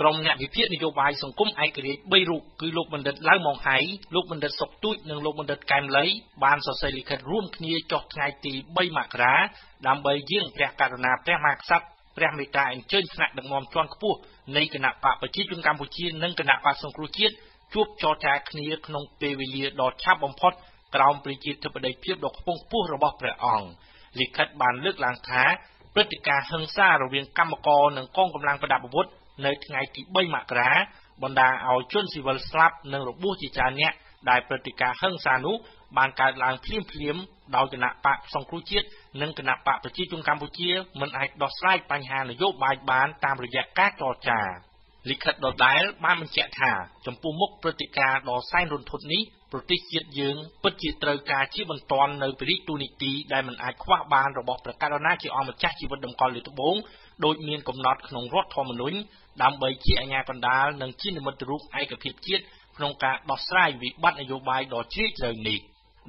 ក្រុមអ្នកវិភាគនយោបាយសង្គមឯករាជ្យ3រូបគឺលោកបណ្ឌិតឡៅម៉ុងហៃលោកបណ្ឌិតសុកទូចនិងលោកបណ្ឌិតកែមលីបានសរសេរលិខិតរួមគ្នាចុះថ្ងៃទី3មករាដើម្បីយាងព្រះករុណាព្រះមហាក្សត្រព្រះមេត្តាអញ្ជើញថ្នាក់ដឹកនាំជាន់ខ្ពស់នៃគណៈបកប្រជាជនកម្ពុជានិងគណៈបកសង្គ្រោះជាតិជួបចរចាគ្នាក្នុងពេលវេលាដ៏ឆាប់បំផុតក្រោមប្រជាធិបតេយ្យភាពដ៏ខ្ពង់ខ្ពស់របស់ព្រះអង្គលិខិតបានលើកឡើងថាព្រឹត្តិការណ៍ហិង្សារវាងកម្មករនិងកងកម្លាំងប្រដាប់អាវុធ នៅថ្ងៃទី3មករា បណ្ដាលឲ្យជនស៊ីវិលស្លាប់និងរបួសជាច្រើនអ្នកដែលព្រឹត្តិការណ៍ហិង្សានោះបានកើតឡើងភ្លាមភ្លាមដោយគណៈបកសង្គ្រោះជាតិនិងគណៈបកប្រជាជនកម្ពុជាមិនអាចដោះស្រាយបញ្ហានយោបាយបានតាមរយៈការចរចា លិខិតដដែលបានបញ្ជាក់ថា ចំពោះមុខព្រឹត្តិការណ៍ដ៏សែនរន្ធត់នេះប្រទេសជាតិយើងពិតជាត្រូវការជាបន្ទាន់នៅពរិទ្ធទូនីតិដែលមិនអាចខ្វះបានរបស់ព្រះករុណាជាអម្ចាស់ជីវិតតម្កល់លើត្បូងដោយមានកំណត់ក្នុងរដ្ឋធម្មនុញ្ញដើម្បីជាអាជ្ញាកណ្ដាលនិងជានិមិត្តរូបឯកភាពជាតិក្នុងការដោះស្រាយវិបត្តិនយោបាយដ៏ជ្រាលជ្រៅនេះ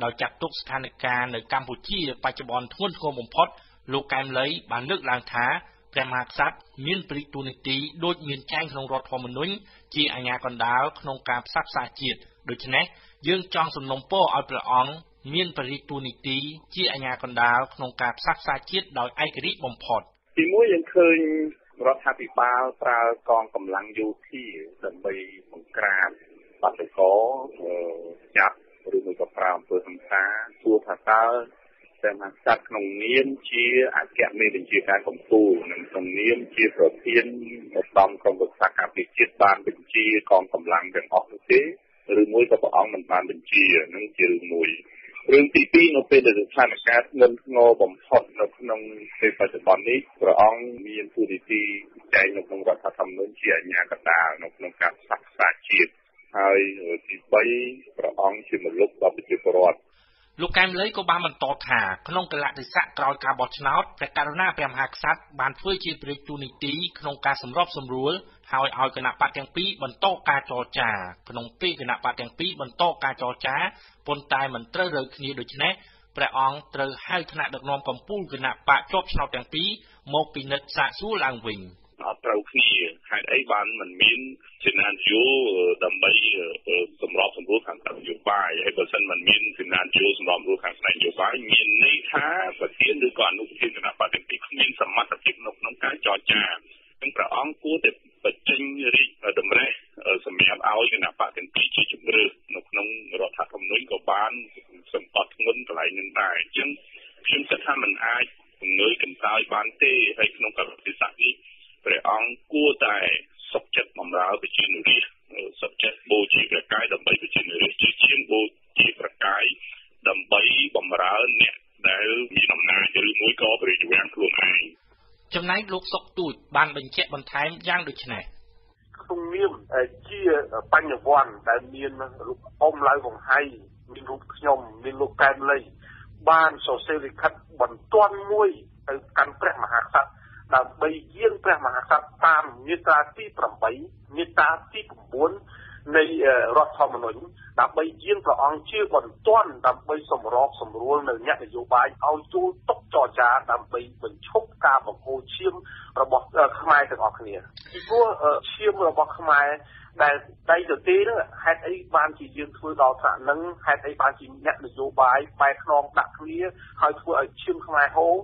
ដោយចាត់ទុកស្ថានភាពនៅកម្ពុជាបច្ចុប្បន្នធ្ងន់ធ្ងរបំផុតលោកកែមលីបានលើកឡើងថា ព្រះមហាក្សត្រមានព្រះរាជតួនាទីដូចមានចែងក្នុងរដ្ឋធម្មនុញ្ញជាអាជ្ញាកណ្ដាលក្នុងការផ្សះផ្សាជាតិដូច្នេះយើងចង់សំណូមពរឲ្យព្រះអង្គមានព្រះរាជតួនាទីជាអាជ្ញាកណ្ដាលក្នុងការផ្សះផ្សាជាតិដោយឯករាជ្យបំផុតទីមួយយើងឃើញរដ្ឋាភិបាលប្រើកងកម្លាំងយោធាដើម្បីបង្ក្រាបបាតុករចាប់ឬមួយក៏ប្រើអំពើហិង្សាសួរថាតើ ព្រះមហាក្សត្រក្នុងនាមជាអគ្គមេបញ្ជាការកម្ពុជានិងក្នុងនាមជាប្រធានឧត្តមក្រុមប្រឹក្សាការពារជាតិបានបញ្ជាកងកម្លាំងទាំងអស់នោះទេឬមួយក៏ព្រះអង្គមិនបានបញ្ជានឹងជារឿងមួយរឿងទី2នៅពេលដែលស្ថានភាពធ្ងន់ធ្ងរបំផុតនៅក្នុងពេលបច្ចុប្បន្ននេះព្រះអង្គមានទូនីតិចែងនៅក្នុងរដ្ឋធម្មនុញ្ញជាអាជ្ញាកណ្ដាលនៅក្នុងការផ្សះផ្សាជាតិហើយទី3ព្រះអង្គជាមលុបដ លោកកែមលីក៏បានបន្តថាក្នុងកលៈទេសៈក្រោយការបោះឆ្នោតព្រះករុណាព្រះមហាក្សត្របានធ្វើជាព្រះទូនីតិក្នុងការសម្របសម្រួលហើយឲ្យគណៈបកទាំងពីរបន្តការចរចាក្នុងពេលគណៈបកទាំងពីរបន្តការចរចាប៉ុន្តែមិនត្រូវរើគ្នាដូច្នេះព្រះអង្គត្រូវហៅថ្នាក់ដឹកនាំកម្ពុជាគណៈបកជាប់ឆ្នោតទាំងពីរមកពិនិត្យសាកសួរឡើងវិញអ ត់ត្រូវគ្នាហេតុអីបានមិនមានសេនានយោដើម្បីសម្របសម្រួលខាងផ្នែកនយោបាយហើយបើសិនមិនមានសេនានយោសម្របសម្រួលខាងផ្នែកនយោបាយមានន័យថាប្រធានឬក៏អនុប្រធានគណៈបកទាំងពីរគ្មានសមត្ថភាពនៅក្នុងការចរចានឹងព្រះអង្គគួរតែបញ្ចេញរាជតម្រេះសម្រាប់ឲ្យគណៈបកទាំងពីរជាជំរឿនៅក្នុងរដ្ឋធម្មនុញ្ញក៏បានសម្បត្តិធ្ងន់កន្លែងនឹងដែរអញ្ចឹងខ្ញុំគិតថាมันអាចពង្រើយកន្តើយបានទេហើយក្នុងកលតិស័កនេះព្រះអង្គគួរតែសុខចិត្តបម្រើប្រជានុរាស្ត្រសុខចិត្តបូជាព្រះកាយដើម្បីប្រជានុរាស្ត្រជាជាងបូជាព្រះកាយដើម្បីបម្រើអ្នកដែលមានអំណាចឬមួយក៏បរិយាវាំងខ្លួនឯងចំណែកលោកសុកទូចបានបញ្ជាក់បន្ថែមយ៉ាងដូចនេះក្នុងនាមជាបញ្ញវន្តដែលមានរូបអមឡៅបង្ហៃមានរូបខ្ញុំមានលោកកែមលីបានសរសេរលិខិតបន្ទាន់មួយទៅកាន់ព្រះមហាក្សត្រ ដើម្បីយាងព្រះមហាក្សត្រតាមមាត្រាទី8មាត្រាទី9នៃរដ្ឋធម្មនុញ្ញដើម្បីយាងព្រះអង្គជាបន្ទាន់ដើម្បីសម្របសម្រួលនៅអ្នកនយោបាយឲ្យចូលតុចរចាដើម្បីបញ្ឈប់ការបង្ហូរឈាមរបស់ខ្មែរទាំងអស់គ្នាពីព្រោះឈាមរបស់ខ្មែរដែលដៃទៅទេហ្នឹងហេតុអីបានជាយើងធ្វើដល់ថ្នាក់ហ្នឹងហេតុអីបានជាអ្នកនយោបាយបែកខ្នងដាក់គ្នាហើយធ្វើឲ្យឈាមខ្មែរហូរ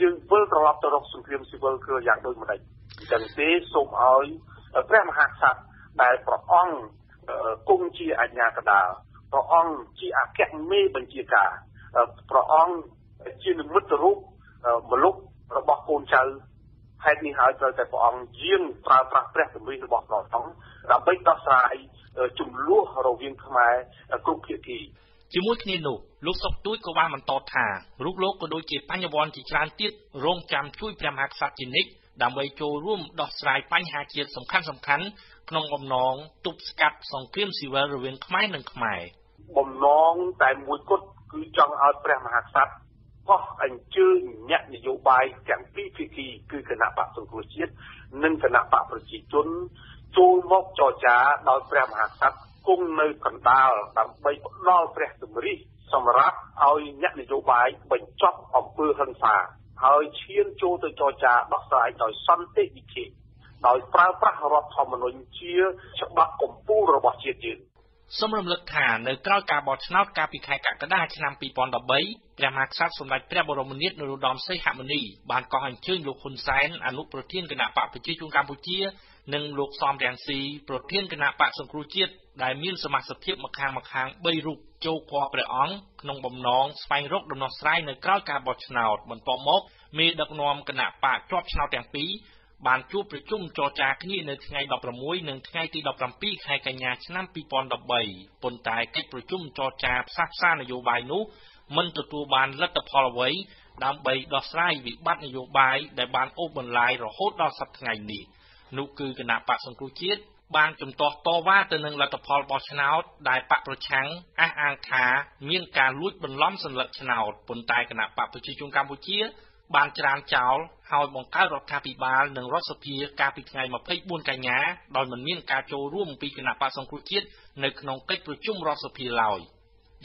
យើងវិលត្រឡប់ទៅរកសង្គ្រាមស៊ីវិលគឺយ៉ាងដូចម្ដេចអញ្ចឹងទេសូមឲ្យព្រះមហាក្សត្រដែលព្រះអង្គគង់ជាអាជ្ញាកណ្ដាលព្រះអង្គជាអគ្គមេបញ្ជាការព្រះអង្គជានិមិត្តរូបមលុបរបស់កូនចៅហេតុនេះហើយត្រូវតែព្រះអង្គយាងប្រើប្រាស់ព្រះសម្រិះរបស់ព្រះអង្គដើម្បីដោះស្រាយចំនួនរវាងខ្មែរគ្រប់ភាគី ជាមួយគ្នានោះលោកសុកទួយក៏បានបន្តថារូបលោកក៏ដូចជាបញ្ញវន្តជាច្រើនទៀតរងចាំជួយព្រះមហាក្សត្រជានិច្ចដើម្បីចូលរួមដោះស្រាយបញ្ហាជាតិសំខាន់សំខាន់ក្នុងបំណងទប់ស្កាត់សង្គ្រាមស៊ីវិលរវាងខ្មែរនិងខ្មែរបំណងតែមួយគត់គឺចង់ឲ្យព្រះមហាក្សត្របោះអញ្ជើញអ្នកនយោបាយទាំងពីរភាគីគឺគណៈបកសង្គ្រោះជាតិនិងគណៈបកប្រជាជន ចូលមកចរចាដោយព្រះមហាក្សត្រគង់នៅកណ្ដាលដើម្បីផ្ដល់ព្រះសម្រិះសម្រាប់ឲ្យអ្នកនយោបាយបញ្ចប់អំពើហិង្សាហើយឈានចូលទៅចរចាដោះស្រាយដោយសន្តិវិធីដោយប្រើប្រាស់រដ្ឋធម្មនុញ្ញជាច្បាប់កម្ពុជារបស់ជាតិយើងសូមរំលឹកថានៅក្រោយការបោះឆ្នោតកាលពីខែកក្កដាឆ្នាំ2013ព្រះមហាក្សត្រសម្ដេចព្រះបរមនាថនរោត្តមសីហមុនីបានកោះអញ្ជើញលោកហ៊ុនសែនអនុប្រធានគណៈបកប្រជាជនកម្ពុជា និងលោកសំរងស៊ីប្រធានគណៈបកសង្គ្រោះជាតិដែលមានសមាជិកភាពម្ខាងម្ខាង3រូបចូលគាល់ព្រះអង្គក្នុងបំណងស្វែងរកដំណោះស្រាយនៅក្រៅការបោះឆ្នោតបន្ទាប់មកមេដឹកនាំគណៈបកជាប់ឆ្នោតទាំងពីរបានជួបប្រជុំចរចាគ្នានៅថ្ងៃ16និងថ្ងៃទី17ខែកញ្ញាឆ្នាំ2013ប៉ុន្តែកិច្ចប្រជុំចរចាផ្សះផ្សានយោបាយនោះមិនទទួលបានលទ្ធផលអ្វីដើម្បីដោះស្រាយវិបត្តិនយោបាយដែលបានអូសបន្លាយរហូតដល់សប្តាហ៍ថ្ងៃនេះ នោះគឺគណៈបកសង្គ្រោះជាតិបានជំទាស់តវ៉ាទៅនឹងលទ្ធផលបោះឆ្នោតដែលបកប្រឆាំងអះអាងថាមានការលួចបន្លំសន្លឹកឆ្នោតប៉ុន្តែគណៈបកប្រជាជនកម្ពុជា បានច្រានចោលហើយបង្កើតរដ្ឋាភិបាលនិងរដ្ឋសភាកាលពីថ្ងៃ24កញ្ញាដោយមិនមានការចូលរួមពីគណៈបក្សសង្គ្រោះជាតិនៅក្នុងកិច្ចប្រជុំរដ្ឋសភាឡើយ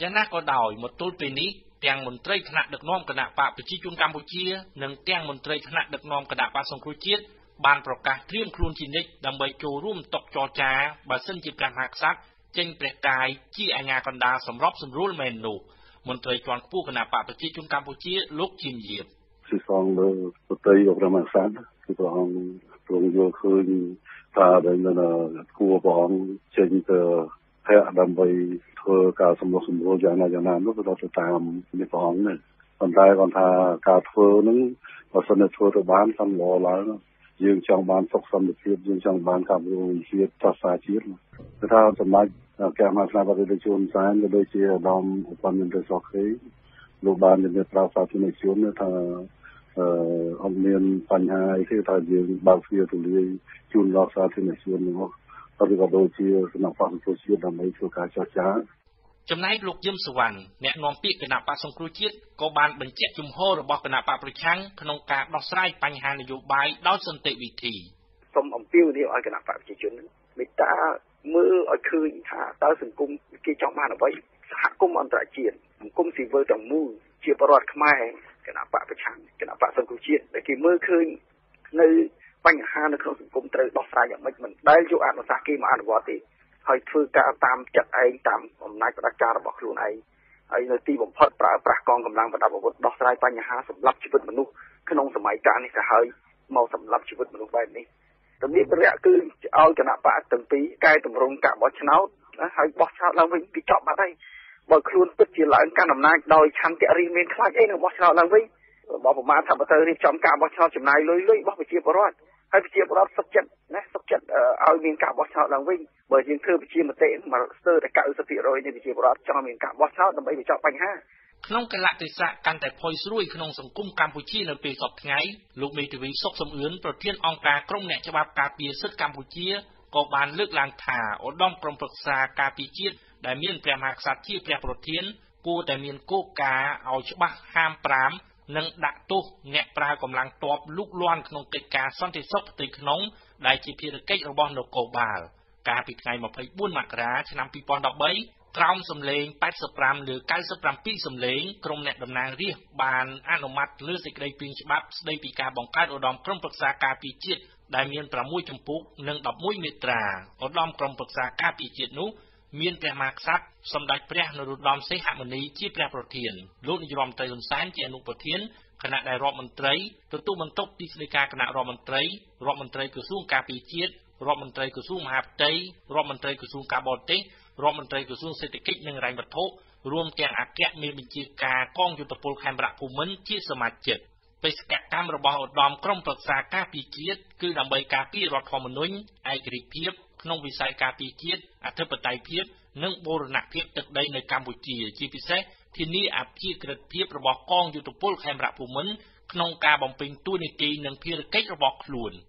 យ៉ាងណាក៏ដោយមកទល់ពេលនេះទាំងមន្ត្រីថ្នាក់ដឹកនាំគណៈបកប្រជាជនកម្ពុជា និងទាំងមន្ត្រីថ្នាក់ដឹកនាំគណៈបក្សសង្គ្រោះជាតិ បានប្រកាសត្រៀមខ្លួនជានិច្ចដើម្បីចូលរួមតុចរចាបើសិនជាព្រះមហាក្សត្រចេញព្រះកាយជាអាជ្ញាកណ្ដាលសម្របសម្រួលមែននោះមន្ត្រីជាន់ខ្ពស់គណៈបកប្រជាជនកម្ពុជាលោកជៀមយាបគឺសងលើប្រតិយរបស់ព្រះមហាក្សត្រគឺព្រះអង្គទ្រង់យល់ឃើញថាដែលនៅគួរព្រះអង្គចេញទៅភៈដើម្បីធ្វើការសម្រុះសម្រួលយ៉ាងណាយ៉ាងណានោះក៏ទៅតាមនេះព្រះអង្គនេះប៉ុន្តែគាត់ថាការធ្វើនឹងបើសិនជាធ្វើទៅបានសំឡឡើង យើងចង់បានសុខសន្តិភាពយើងចង់បានការរួបជាតិប្រសាជាតិគឺថាសម្ដេចកែមស្នាបតីជួនសែនក៏ដូចជាឧត្តមឧបនាយកសុខេលោកបានជំរាបប្រាប់សាធារណជនថាអឺអត់មានបញ្ហាអីទេថាយើងបើកទ្វារទូលាយជូនដល់សាធារណជននោះហើយក៏ដូចជាគណៈបកសង្គ្រោះជាតិដើម្បីធ្វើការចរចា ចំណែកលោកយឹមសវណ្ណអ្នកនាំពាក្យគណៈបកសង្គ្រោះជាតិក៏បានបញ្ជាក់ជំហររបស់គណៈបកប្រឆាំងក្នុងការដោះស្រាយបញ្ហានយោបាយដោយសន្តិវិធីសូមអំពាវនាវឲ្យគណៈបកប្រជាជនមេត្តាមើលឲ្យឃើញថាតើសង្គមគេចង់បានអ្វីសហគមន៍អន្តរជាតិសង្គមស៊ីវិលទាំងមូលជាបរដ្ឋខ្មែរគណៈបកប្រឆាំងគណៈបកសង្គ្រោះជាតិដែលគេមើលឃើញនៅបញ្ហានៅក្នុងសង្គមត្រូវដោះស្រាយយ៉ាងម៉េចមិនដែលយកអនុសាសន៍គេមកអនុវត្តទេ ហើយធ្វើការតាមចិត្តឯងតាមអំណាចផ្ដាច់ការរបស់ខ្លួនឯងហើយនៅទីបំផុតប្រើប្រាស់កងកម្លាំងប្រដាប់អាវុធដោះស្រាយបញ្ហាសម្រាប់ជីវិតមនុស្សក្នុងសម័យកាលនេះទៅហើយមកសម្រាប់ជីវិតមនុស្សបែបនេះរបៀបរយៈគឺឲ្យគណៈបកទាំងពីរកែតម្រង់ការបោះឆ្នោតហើយបោះឆ្នោតឡើងវិញពីចប់បាត់ហើយបើខ្លួនពិតជាឡើងកាន់អំណាចដោយឆន្ទៈរិះមានខ្លាចអីនឹងបោះឆ្នោតឡើងវិញបើប្រមាថថាបើទៅរៀបចំការបោះឆ្នោតចំណាយលុយលុយរបស់ប្រជាពលរដ្ឋ ហើយប្រជាពលរដ្ឋសុខចិត្តណាសុខចិត្តឲ្យមានការបោះឆ្នោតឡើងវិញបើយើងធ្វើប្រជាមតិមកស្ទើរតែ90%នៃប្រជាពលរដ្ឋចង់មានការបោះឆ្នោតដើម្បីបញ្ចប់បញ្ហាក្នុងកលៈទេសៈកាន់តែផុយស្រួយក្នុងសង្គមកម្ពុជានៅពេលសពថ្ងៃលោកមេធាវីសុកសំអឿនប្រធានអង្គការក្រមអ្នកច្បាប់ការពារសិទ្ធិកម្ពុជាក៏បានលើកឡើងថាឧត្តមក្រុមប្រឹក្សាការពារជាតិដែលមានព្រះមហាក្សត្រជាព្រះប្រធានគួរតែមានគោលការណ៍ឲ្យច្បាស់ហាម5 និងដាក់ទោសអ្នកប្រើកម្លាំងទ័ពលូកលាន់ក្នុងកិច្ចការសន្តិសុខផ្ទៃក្នុងដែលជាភារកិច្ចរបស់នគរបាលកាលពីថ្ងៃ24មករាឆ្នាំ2013ក្រោមសម្លេង85លើ97សម្លេងក្រុមអ្នកតំណាងរាស្ត្របានអនុម័តលើសេចក្តីព្រាងច្បាប់ស្តីពីការបង្កើតឧត្តមក្រុមប្រឹក្សាការពារជាតិដែលមាន6ជំពូកនិង11មាត្រាឧត្តមក្រុមប្រឹក្សាការពារជាតិនោះ មានព្រះមហាក្សត្រសម្ដេចព្រះនរោត្តមសីហមុនីជាព្រះប្រធានលោកនាយរដ្ឋមន្ត្រីហ៊ុនសែនជាអនុប្រធានគណៈដែលរដ្ឋមន្ត្រីទទួលបន្ទុកទីស្តីការគណៈរដ្ឋមន្ត្រីរដ្ឋមន្ត្រីក្រសួងការពារជាតិរដ្ឋមន្ត្រីក្រសួងមហាផ្ទៃរដ្ឋមន្ត្រីក្រសួងការបរទេសរដ្ឋមន្ត្រីក្រសួងសេដ្ឋកិច្ចនិងហិរញ្ញវត្ថុរួមទាំងអគ្គមេបញ្ជាការកងយុទ្ធពលខេមរៈភូមិន្ទជាសមាជិក បេសកកម្មរបស់ឧត្តមក្រុមប្រឹក្សាការពារជាតិគឺដើម្បីការពាររដ្ឋធម្មនុញ្ញឯករាជ្យភាពក្នុងវិស័យការពារជាតិអធិបតេយ្យភាពនិងបូរណភាពទឹកដីនៅកម្ពុជា ជាពិសេសធានាអព្យាក្រឹតភាពរបស់កងយុទ្ធពលខេមរៈភូមិន្ទក្នុងការបំពេញតួនាទីនិងភារកិច្ចរបស់ខ្លួន។